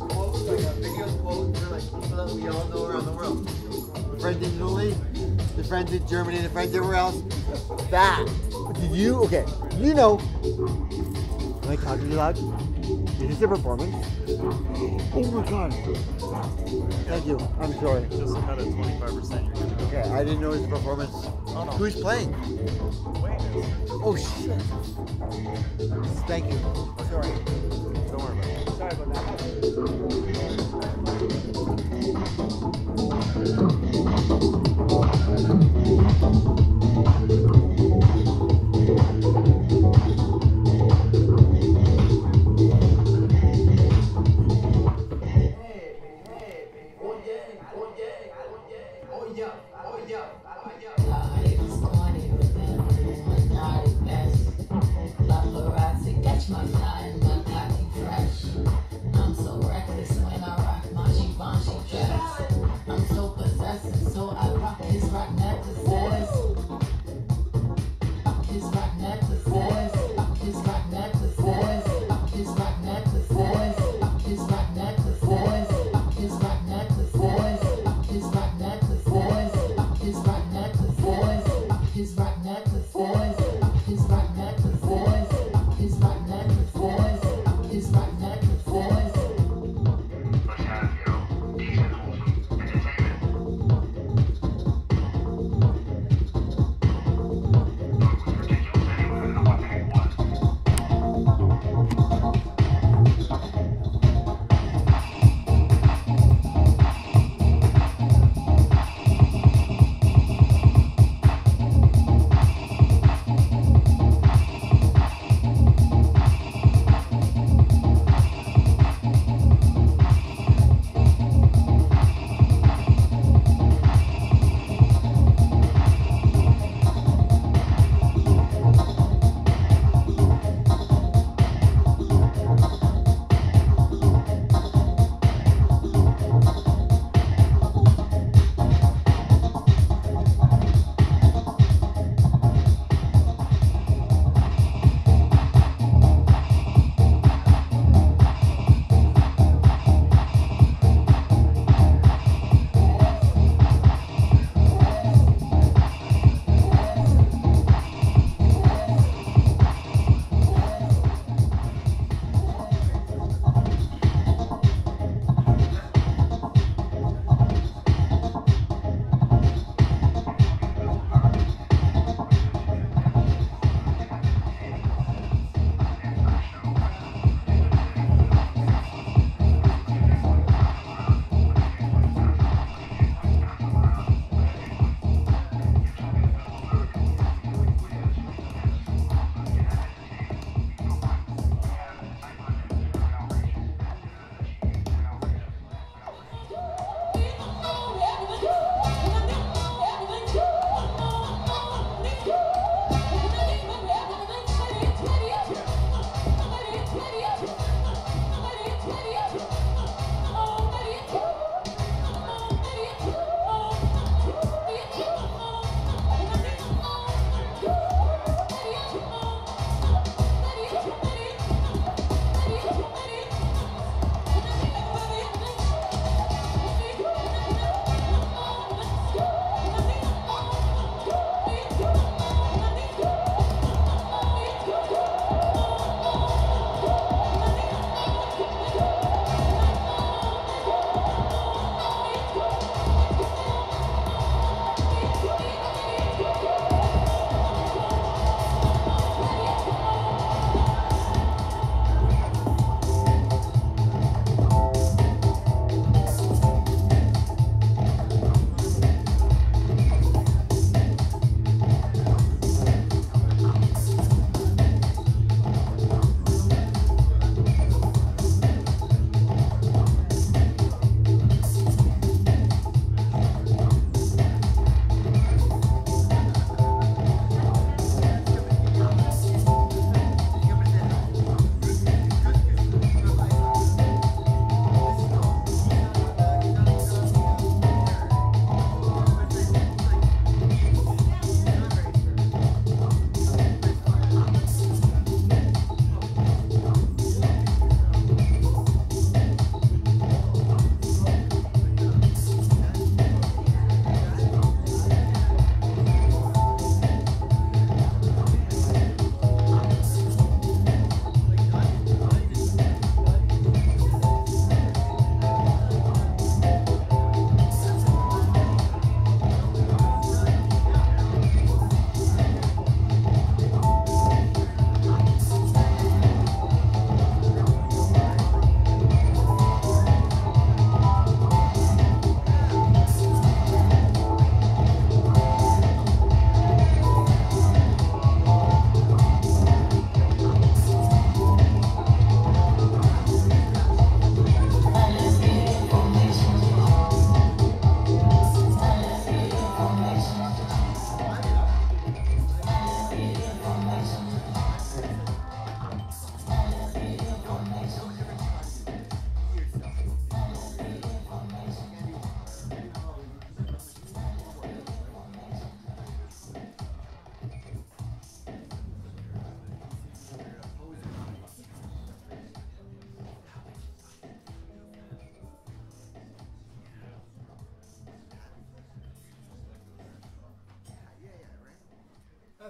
quotes, like people that we all know around the world. The friends in Germany, the friends everywhere else. That. Did you, okay, you know, i talked to you like? This is a performance. Oh my god. Thank you. I'm sorry. Just cut at 25%. Okay, I didn't notice the performance. Oh, no. Who's playing? Wayne Oh, shit. Thank you. Sorry. Don't worry about it. Sorry about that.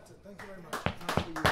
That's it. Thank you very much.